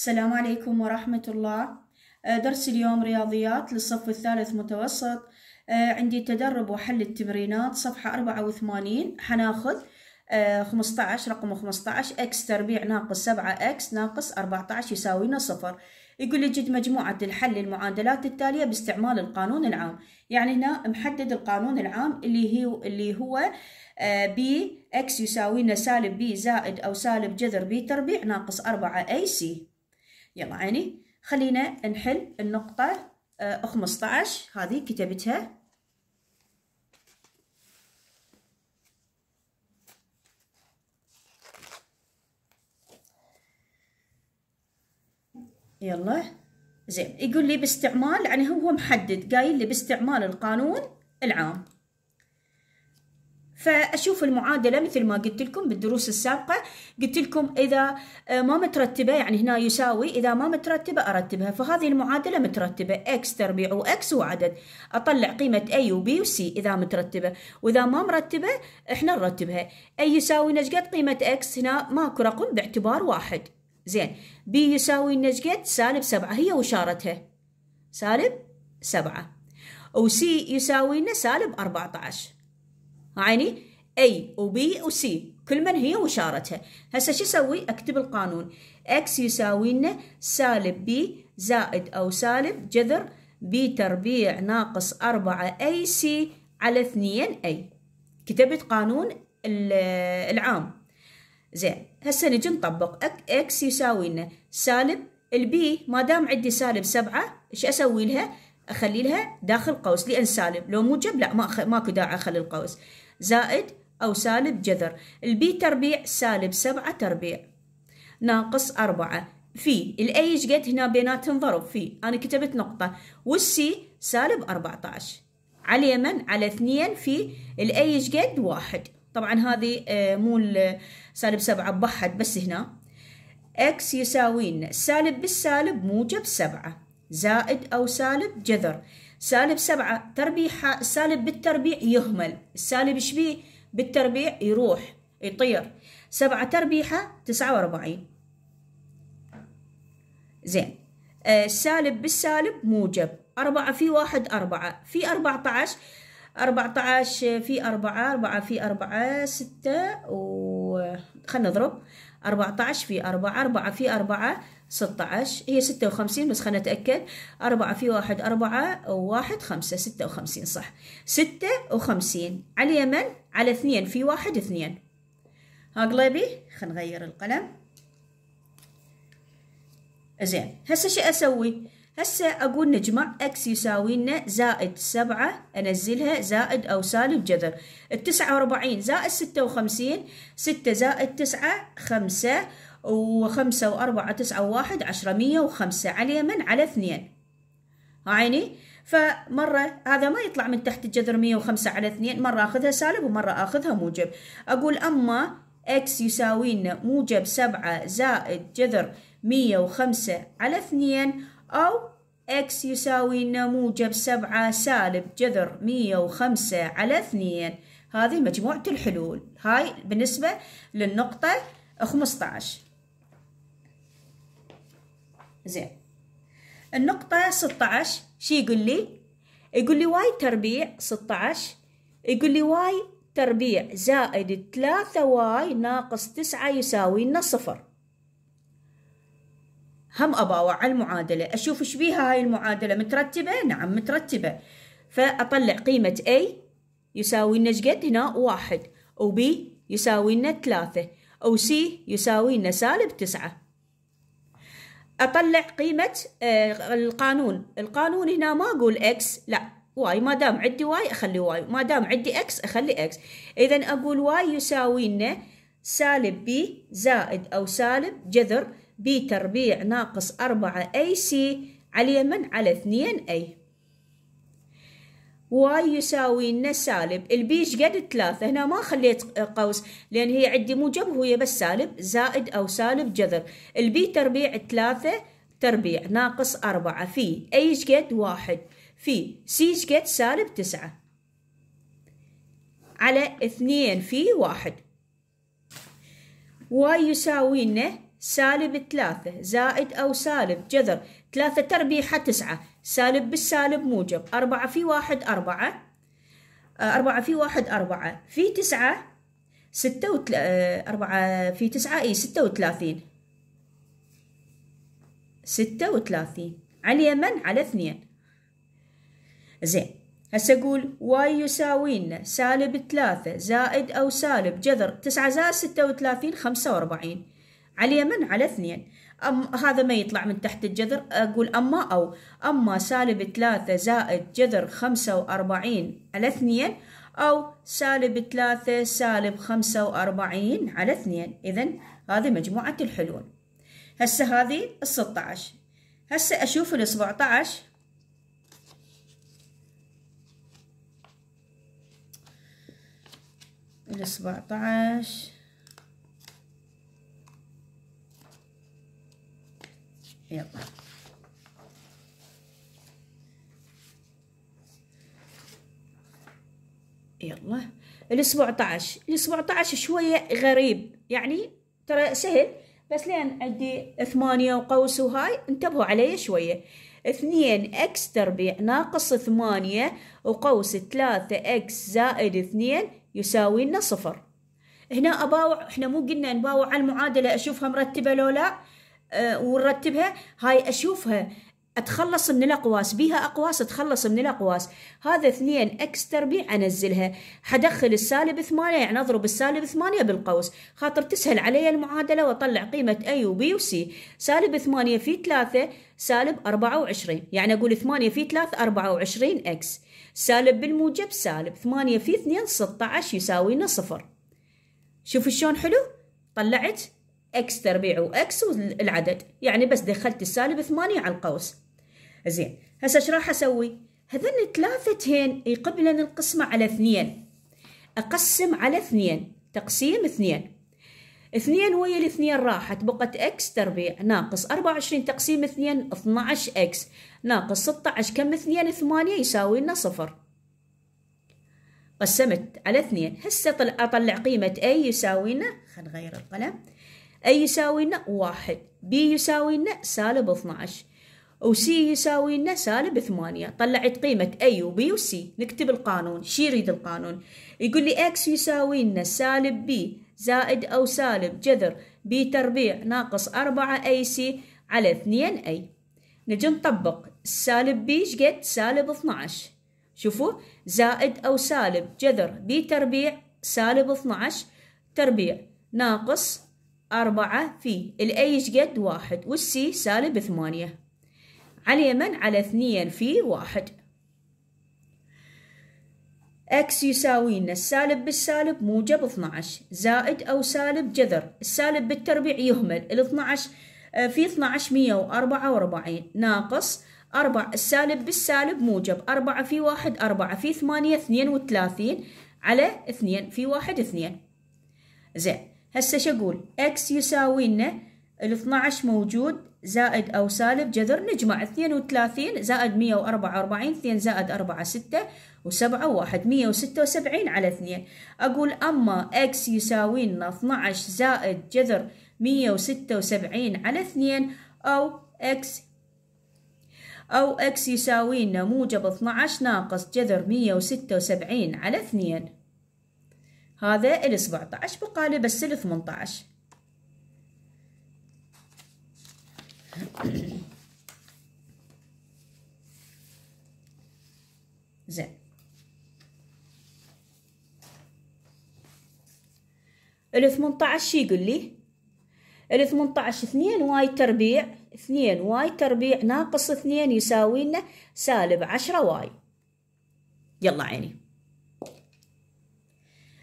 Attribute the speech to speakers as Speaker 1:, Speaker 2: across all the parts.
Speaker 1: السلام عليكم ورحمة الله. آه، درس اليوم رياضيات للصف الثالث متوسط. آه، عندي تدرب وحل التمرينات صفحة 84 حناخذ آه، 15 رقم 15 x تربيع ناقص 7x ناقص 14 يساوي لنا صفر. يقول لي جد مجموعة الحل المعادلات التالية باستعمال القانون العام. يعني هنا محدد القانون العام اللي هو اللي هو بي x يساوي لنا سالب b زائد أو سالب جذر b تربيع ناقص 4 أي سي. يلا عيني. خلينا نحل النقطة آه 15 هذه كتبتها يلا. زين. يقول لي باستعمال يعني هو محدد قايل لي باستعمال القانون العام. فأشوف المعادلة مثل ما قلت لكم بالدروس السابقة. قلت لكم إذا ما مترتبة يعني هنا يساوي إذا ما مترتبة أرتبها. فهذه المعادلة مترتبة. X تربيع واكس وعدد. أطلع قيمة a و b و c إذا مترتبة. وإذا ما مرتبة إحنا نرتبها. A يساوي نشقد قيمة x. هنا ماكو رقم باعتبار واحد. زين. B يساوي نشقد سالب سبعة. هي وشارتها. سالب سبعة. و c يساوي لنا سالب 14 عيني A و B و C. كل من هي وشارتها. هسه شو أسوي أكتب القانون. X يساوي لنا سالب B زائد أو سالب جذر B تربيع ناقص 4 AC على 2 A. كتبت قانون العام. زين هسه نجي نطبق. x يساوي لنا سالب البي ما دام عندي سالب سبعة إيش أسوي لها؟ أخلي لها داخل قوس. لأن سالب لو موجب لا ما. ماكو داعي أخلي القوس. زائد أو سالب جذر. ال b تربيع سالب سبعة تربيع. ناقص أربعة. في ال a إيش قد هنا بيناتهم ضرب في. أنا كتبت نقطة. والسي سالب 14 على اليمن على اثنين في ال a إيش قد؟ واحد. طبعا هذه مو سالب سبعة بحد بس هنا. x يساوي سالب بالسالب موجب سبعة. زائد أو سالب جذر. سالب سبعة تربيع السالب بالتربيع يهمل. السالب شبيه بالتربيع يروح يطير. سبعة تربيعها تسعة وأربعين. زين. السالب آه بالسالب موجب. أربعة في واحد أربعة. في أربعة عشر أربعة عشر في أربعة أربعة في أربعة ستة و خلنا نضرب. أربعة عشر في أربعة أربعة في أربعة ستة عشر هي ستة وخمسين بس خلنا نتأكد. أربعة في واحد أربعة وواحد خمسة ستة وخمسين صح. ستة وخمسين. على اليمن على اثنين في واحد اثنين. ها قلبي؟ خلينا نغير القلم. زين. هسه شو أسوي؟ هسه أقول نجمع إكس يساوي لنا زائد سبعة أنزلها زائد أو سالب جذر التسعة وأربعين زائد ستة وخمسين ستة زائد تسعة خمسة. وخمسة وأربعة تسعة وواحد عشرة مية وخمسة على اليمن على اثنين. عيني؟ فمرة هذا ما يطلع من تحت الجذر مية وخمسة على اثنين مرة أخذها سالب ومرة أخذها موجب. أقول أما x يساوي لنا موجب سبعة زائد جذر مية وخمسة على اثنين أو x يساوي لنا موجب سبعة سالب جذر مية وخمسة على اثنين. هذه مجموعة الحلول. هاي بالنسبة للنقطة 15 زين. النقطة 16 شي يقول لي؟ يقول لي y تربيع 16 يقول لي y تربيع زائد 3 y ناقص 9 يساوي لنا صفر. هم أباوع على المعادلة. أشوف إيش بيها هاي المعادلة؟ مترتبة؟ نعم مترتبة. فأطلع قيمة A يساوي لنا قد هنا واحد و B يساوي لنا ثلاثة أو C يساوي لنا سالب تسعة. أطلع قيمة آه القانون. القانون هنا ما أقول X لا. y ما دام عندي y أخلي y. ما دام عندي إكس أخلي إكس إذا أقول y يساوي لنا سالب b زائد أو سالب جذر b تربيع ناقص أربعة أي سي على اليمن على اثنين أي y يساوي لنا سالب ال b إيش قد ثلاثة. هنا ما خليت قوس لأن هي عندي موجب وهي بس سالب زائد أو سالب جذر. ال b تربيع ثلاثة تربيع ناقص أربعة. في a إيش قد؟ واحد. في c إيش قد؟ سالب تسعة. على اثنين في واحد. y يساوي لنا سالب ثلاثة. زائد أو سالب جذر. ثلاثة تربيع تسعة. سالب بالسالب موجب. أربعة في واحد أربعة. أربعة في واحد أربعة. في تسعة ستة وتل... أربعة في تسعة إي ستة وثلاثين. ستة وثلاثين. على اليمن على اثنين. زين. هسه أقول واي يساوي لنا سالب ثلاثة زائد أو سالب جذر. تسعة زائد ستة وثلاثين خمسة وأربعين. على اليمن على اثنين. أم هذا ما يطلع من تحت الجذر. أقول أما أو. أما سالب ثلاثة زائد جذر خمسة وأربعين على اثنين أو سالب ثلاثة سالب خمسة وأربعين على اثنين. إذن هذه مجموعة الحلول. هسه هذه الستة عشر هسه أشوف السبعة عشر السبعة عشر يلا. يلا. الأسبوع عشر الأسبوع عشر شوية غريب. يعني ترى سهل بس لين عندي ثمانية وقوس وهاي انتبهوا عليه شوية. اثنين إكس تربيع ناقص ثمانية وقوس ثلاثة X زائد اثنين يساوي لنا صفر. هنا أباوع إحنا مو قلنا نباوع على المعادلة أشوفها مرتبة لو لا. ونرتبها هاي أشوفها. أتخلص من الأقواس. بيها أقواس أتخلص من الأقواس. هذا اثنين X تربيع أنزلها. حدخل السالب ثمانية. يعني أضرب السالب ثمانية بالقوس. خاطر تسهل علي المعادلة وأطلع قيمة A و B و C. سالب ثمانية في ثلاثة سالب أربعة وعشرين. يعني أقول ثمانية في ثلاثة أربعة وعشرين X. سالب بالموجب سالب. ثمانية في اثنين ستة عشر يساوي صفر. شوفوا شلون حلو؟ طلعت X تربيع و X والعدد. يعني بس دخلت السالب ثمانية على القوس. زين هسه إيش راح أسوي؟ هذن ثلاثتين يقبلن القسمة على اثنين. أقسم على اثنين. تقسيم اثنين. اثنين ويا الاثنين راحت. بقت X تربيع ناقص أربعة وعشرين تقسيم اثنين اثناعش X ناقص ستة عشر كم اثنين؟ ثمانية يساوي لنا صفر. قسمت على اثنين. هسه أطلع قيمة A يساوي لنا خل نغير القلم. A يساوي لنا واحد. B يساوي لنا سالب 12 و C يساوي لنا سالب 8 طلعت قيمة A و B و C. نكتب القانون. شي يريد القانون؟ يقول لي X يساوي لنا سالب B زائد أو سالب جذر B تربيع ناقص 4 AC على 2 A. نجي نطبق. السالب B شقد سالب 12 شوفوا. زائد أو سالب جذر B تربيع سالب 12 تربيع ناقص أربعة في. الأي قد؟ واحد. والسي سالب ثمانية. على اليمن على اثنين في واحد. X يساوي لنا السالب بالسالب موجب 12 زائد أو سالب جذر. السالب بالتربيع يهمل. ال 12 في 12 144 ناقص أربع. السالب بالسالب موجب. أربعة في واحد أربعة في ثمانية اثنين وثلاثين. على اثنين في واحد اثنين. زين. هسه شو أقول؟ X يساوي لنا ال 12 موجود زائد أو سالب جذر نجمع 32 زائد 144 2 زائد 4 6 و7 1 176 على 2 أقول أما X يساوي لنا 12 زائد جذر 176 على 2 أو X أو X يساوي لنا موجب 12 ناقص جذر 176 على 2 هذا ال 17 بقالي بس ال 18 زين. ال 18 شو يقول لي؟ ال 18 2 Y تربيع 2 Y تربيع ناقص 2 يساوي لنا سالب 10 Y. يلا عيني.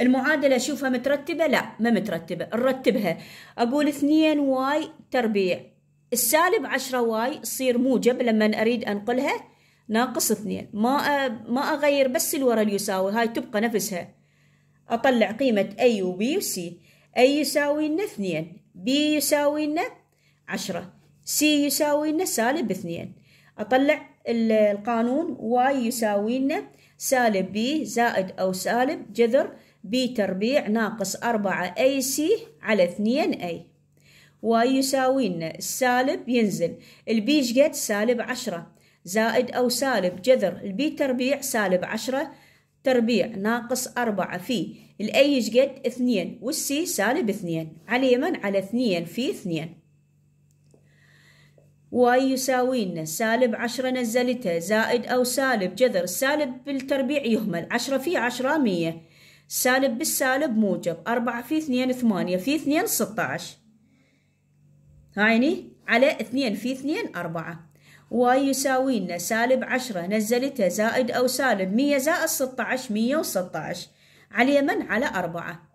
Speaker 1: المعادلة أشوفها مترتبة؟ لا ما مترتبة. نرتبها. أقول 2 Y تربيع. السالب 10 Y تصير موجب لما أريد أنقلها. ناقص 2 ما. ما أغير بس الورا اللي يساوي هاي تبقى نفسها. أطلع قيمة A و B و C. A يساوي لنا 2 B يساوي لنا 10 C يساوي لنا سالب 2 أطلع القانون. Y يساوي لنا سالب B زائد أو سالب جذر B تربيع ناقص 4 AC على 2 A. واي يساوي لنا السالب ينزل. ال B إيش قد سالب عشرة. زائد أو سالب جذر. ال B تربيع سالب عشرة. تربيع ناقص أربعة في. ال A إيش قد اثنين. وال C سالب اثنين. على اليمن على اثنين في اثنين. Y يساوي لنا سالب عشرة نزلتها زائد أو سالب جذر. السالب بالتربيع يهمل. عشرة في عشرة مية. سالب بالسالب موجب. أربعة في اثنين ثمانية في اثنين ستة عشر هايني؟ على اثنين في اثنين أربعة. Y يساوي لنا سالب عشرة نزلتها زائد أو سالب مية زائد ستة عشر مية وستة عشر على اليمن على أربعة.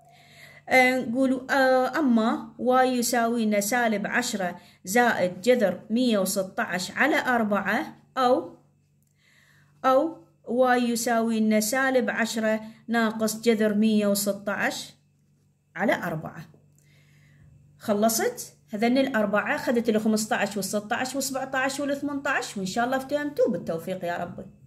Speaker 1: نقول آه أما Y يساوي لنا سالب عشرة زائد جذر مية وستة عشر على أربعة أو أو Y يساوي لنا سالب عشرة ناقص جذر مية وستة عشر على أربعة. خلصت؟ هذن الأربعة أخذت ال 15 وال 16 وال 17 وال 18 وإن شاء الله افتهمتوا بالتوفيق يا ربي.